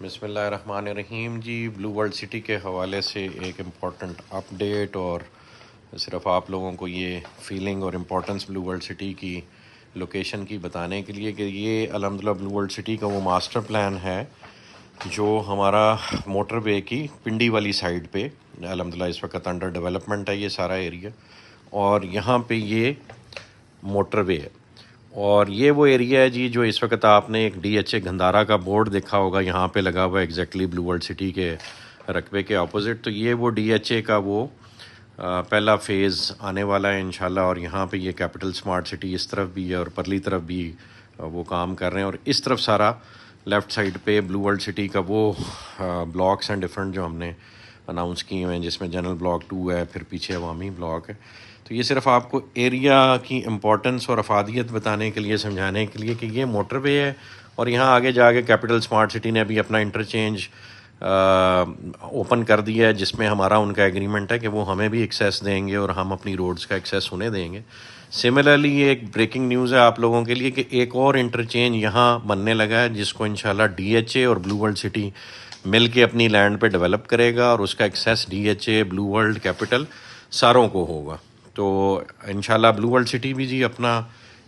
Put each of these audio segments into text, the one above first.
بسم اللہ الرحمن الرحیم جی بلو ورلڈ سٹی کے حوالے سے ایک امپورٹنٹ اپ ڈیٹ اور صرف آپ لوگوں کو یہ فیلنگ اور امپورٹنس بلو ورلڈ سٹی کی لوکیشن کی بتانے کے لیے کہ یہ الحمدللہ بلو ورلڈ سٹی کا وہ ماسٹر پلان ہے جو ہمارا موٹر وے کی پنڈی والی سائڈ پہ، الحمدللہ اس وقت انڈر ڈیولپمنٹ ہے یہ سارا ایریا اور یہاں پہ یہ موٹر وے ہے۔ اور یہ وہ ایریا ہے جی جو اس وقت آپ نے ایک ڈی ایچ اے گھندارا کا بورڈ دیکھا ہوگا، یہاں پہ لگا ہوا ہے ایگزیکٹلی بلو ورلڈ سٹی کے رقبے کے اپوزٹ تو یہ وہ ڈی ایچ اے کا وہ پہلا فیز آنے والا ہے انشاءاللہ، اور یہاں پہ یہ کیپٹل سمارٹ سٹی اس طرف بھی ہے اور پرلی طرف بھی وہ کام کر رہے ہیں۔ اور اس طرف سارا لیفٹ سائڈ پہ بلو ورلڈ سٹی کا وہ بلاکس ہیں ڈفرنٹ جو ہم نے اناؤنس کیے ہوئے ہیں، جس میں جنرل بلاک ٹو ہے، پھر پیچھے عوامی بلاک ہے۔ تو یہ صرف آپ کو ایریا کی امپورٹنس اور افادیت بتانے کے لیے، سمجھانے کے لیے کہ یہ موٹر وے ہے۔ اور یہاں آگے جا کے کیپٹل سمارٹ سٹی نے ابھی اپنا انٹرچینج اوپن کر دیا ہے، جس میں ہمارا ان کا ایگریمنٹ ہے کہ وہ ہمیں بھی ایکسیس دیں گے اور ہم اپنی روڈز کا ایکسیس انہیں دیں گے۔ سملرلی یہ ایک بریکنگ نیوز ہے آپ لوگوں کے لیے کہ ایک اور انٹرچینج یہاں بننے لگا ہے، جس کو انشاءاللہ ڈی ایچ اے اور بلو ورلڈ سٹی مل کے اپنی لینڈ پہ ڈیولپ کرے گا اور اس کا access D H A blue world capital ساروں کو ہوگا۔ تو انشاءاللہ بلو ورلڈ سٹی بھی جی اپنا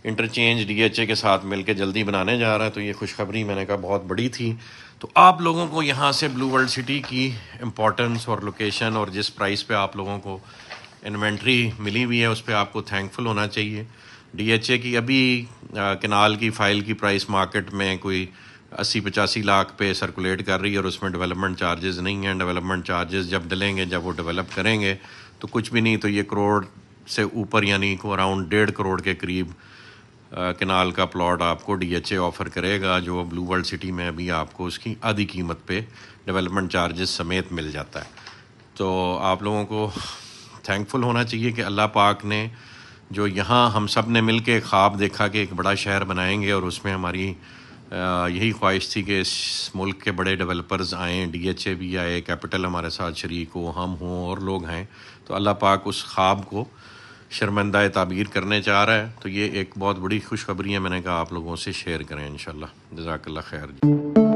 انٹرچینج ڈی ایچ اے کے ساتھ مل کے جلدی بنانے جا رہا ہے، تو یہ خوشخبری میں نے کہا بہت بڑی تھی۔ تو آپ لوگوں کو یہاں سے بلو ورلڈ سٹی کی امپورٹنس اور لوکیشن اور جس پرائز پہ آپ لوگوں کو انوینٹری ملی ہوئی ہے، اس پہ آپ کو تھینک فل ہونا چاہیے۔ ڈی ایچ اے کی ابھی کنال کی فائل کی پرائس مارکیٹ میں کوئی اسی پچاسی لاکھ پہ سرکولیٹ کر رہی ہے اور اس میں ڈیولپمنٹ چارجز نہیں ہیں۔ ڈیولپمنٹ چارجز جب ڈلیں گے، جب وہ ڈیولپ کریں گے، تو کچھ بھی نہیں۔ تو یہ کروڑ سے اوپر یعنی کو اراؤنڈ ڈیڑھ کروڑ کے قریب کنال کا پلاٹ آپ کو ڈی ایچ اے آفر کرے گا، جو بلو ورلڈ سٹی میں ابھی آپ کو اس کی آدھی قیمت پہ ڈیولپمنٹ چارجز سمیت مل جاتا ہے۔ تو آپ لوگوں کو تھینک فل ہونا چاہیے کہ اللہ پاک نے جو یہاں ہم سب نے مل کے خواب دیکھا کہ ایک بڑا شہر بنائیں گے اور اس میں ہماری یہی خواہش تھی کہ اس ملک کے بڑے ڈیولپرز آئیں ڈی ایچ اے بھی آئے کیپٹل ہمارے ساتھ شریک ہو، ہم ہوں اور لوگ ہیں۔ تو اللہ پاک اس خواب کو شرمندہ تعبیر کرنے چاہ رہا ہے۔ تو یہ ایک بہت بڑی خوشخبری ہے، میں نے کہا آپ لوگوں سے شیئر کریں انشاءاللہ۔ جزاک اللہ خیر جی۔